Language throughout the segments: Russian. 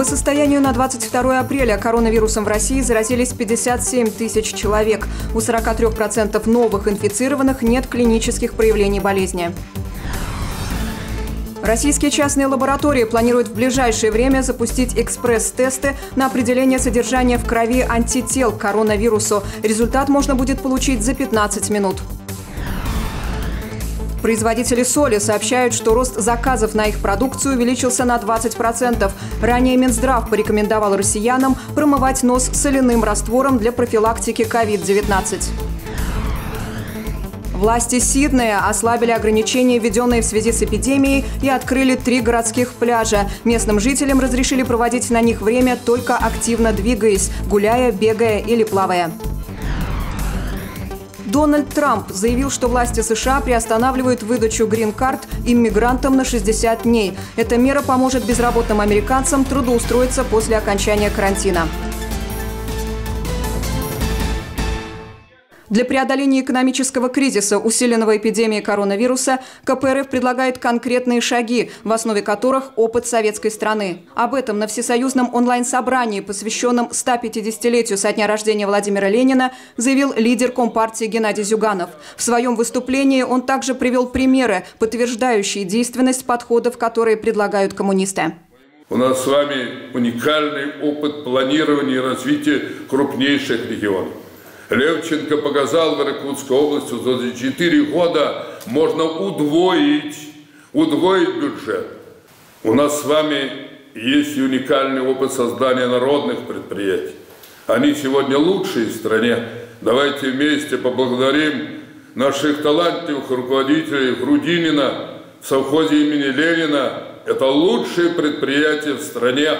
По состоянию на 22 апреля коронавирусом в России заразились 57 тысяч человек. У 43% новых инфицированных нет клинических проявлений болезни. Российские частные лаборатории планируют в ближайшее время запустить экспресс-тесты на определение содержания в крови антител к коронавирусу. Результат можно будет получить за 15 минут. Производители соли сообщают, что рост заказов на их продукцию увеличился на 20%. Ранее Минздрав порекомендовал россиянам промывать нос соляным раствором для профилактики COVID-19. Власти Сиднея ослабили ограничения, введенные в связи с эпидемией, и открыли три городских пляжа. Местным жителям разрешили проводить на них время только активно двигаясь, гуляя, бегая или плавая. Дональд Трамп заявил, что власти США приостанавливают выдачу грин-карт иммигрантам на 60 дней. Эта мера поможет безработным американцам трудоустроиться после окончания карантина. Для преодоления экономического кризиса, усиленного эпидемией коронавируса, КПРФ предлагает конкретные шаги, в основе которых опыт советской страны. Об этом на всесоюзном онлайн-собрании, посвященном 150-летию со дня рождения Владимира Ленина, заявил лидер Компартии Геннадий Зюганов. В своем выступлении он также привел примеры, подтверждающие действенность подходов, которые предлагают коммунисты. У нас с вами уникальный опыт планирования и развития крупнейших регионов. Левченко показал в Иркутской области за 4 года можно удвоить, удвоить бюджет. У нас с вами есть уникальный опыт создания народных предприятий. Они сегодня лучшие в стране. Давайте вместе поблагодарим наших талантливых руководителей Грудинина в совхозе имени Ленина. Это лучшее предприятие в стране.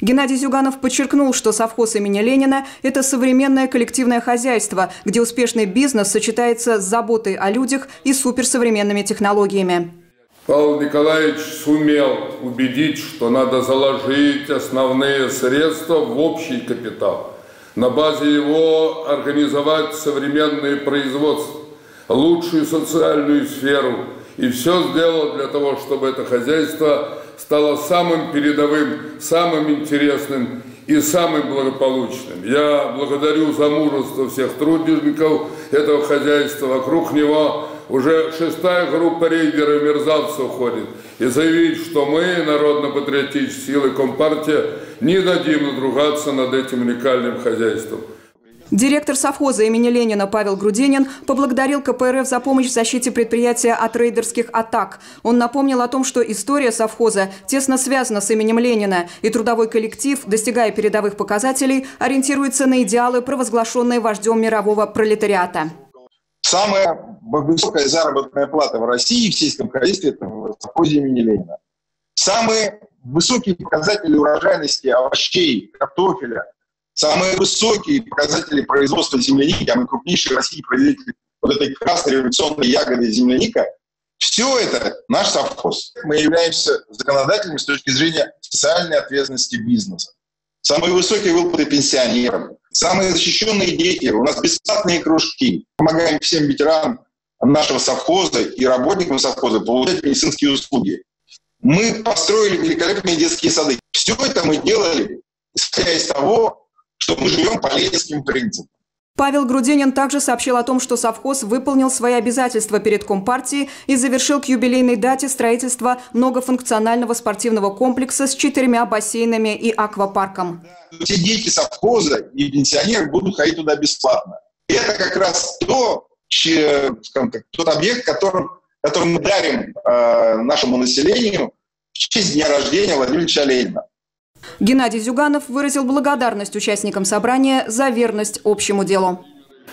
Геннадий Зюганов подчеркнул, что совхоз имени Ленина – это современное коллективное хозяйство, где успешный бизнес сочетается с заботой о людях и суперсовременными технологиями. Павел Николаевич сумел убедить, что надо заложить основные средства в общий капитал. На базе его организовать современное производство, лучшую социальную сферу. И все сделал для того, чтобы это хозяйство стало самым передовым, самым интересным и самым благополучным. Я благодарю за мужество всех трудников этого хозяйства. Вокруг него уже шестая группа рейдеров мерзавцев ходит. И заявить, что мы, Народно-патриотические силы Компартия, не дадим надругаться над этим уникальным хозяйством. Директор совхоза имени Ленина Павел Грудинин поблагодарил КПРФ за помощь в защите предприятия от рейдерских атак. Он напомнил о том, что история совхоза тесно связана с именем Ленина, и трудовой коллектив, достигая передовых показателей, ориентируется на идеалы, провозглашенные вождем мирового пролетариата. Самая высокая заработная плата в России в сельском хозяйстве – это в совхозе имени Ленина. Самые высокие показатели урожайности овощей, картофеля – Самые высокие показатели производства земляники, а мы крупнейший в России производитель вот этой красной революционной ягоды земляника, все это наш совхоз. Мы являемся законодателями с точки зрения социальной ответственности бизнеса. Самые высокие выплаты пенсионерам, самые защищенные дети, у нас бесплатные кружки. Помогаем всем ветеранам нашего совхоза и работникам совхоза получать медицинские услуги. Мы построили великолепные детские сады. Все это мы делали, исходя из того, что мы живем по ленинским принципам. Павел Грудинин также сообщил о том, что совхоз выполнил свои обязательства перед Компартией и завершил к юбилейной дате строительство многофункционального спортивного комплекса с четырьмя бассейнами и аквапарком. Все дети совхоза и пенсионеры будут ходить туда бесплатно. И это как раз то, скажем так, тот объект, которым, который мы дарим э, нашему населению в честь дня рождения Владимира Ильича Ленина. Геннадий Зюганов выразил благодарность участникам собрания за верность общему делу.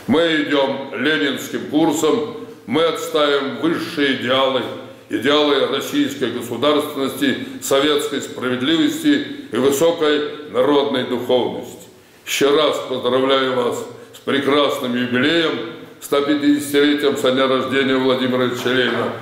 Мы идем ленинским курсом, мы отставим высшие идеалы, идеалы российской государственности, советской справедливости и высокой народной духовности. Еще раз поздравляю вас с прекрасным юбилеем, 150-летием со дня рождения Владимира Ильича Ленина.